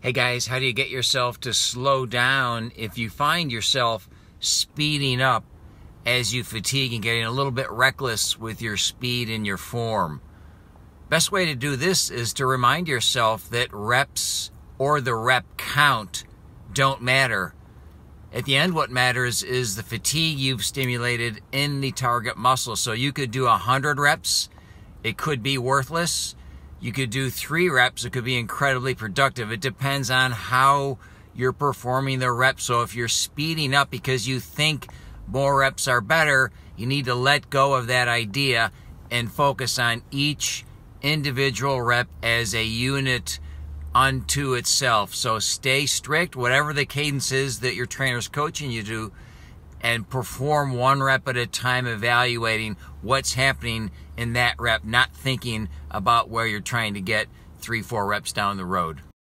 Hey guys, how do you get yourself to slow down if you find yourself speeding up as you fatigue and getting a little bit reckless with your speed and your form? Best way to do this is to remind yourself that reps or the rep count don't matter. At the end, what matters is the fatigue you've stimulated in the target muscle. So you could do 100 reps, it could be worthless you could do three reps, it could be incredibly productive. It depends on how you're performing the reps. So if you're speeding up because you think more reps are better, you need to let go of that idea and focus on each individual rep as a unit unto itself. So stay strict, whatever the cadence is that your trainer's coaching you to and perform one rep at a time, evaluating what's happening in that rep, not thinking about where you're trying to get three, four reps down the road.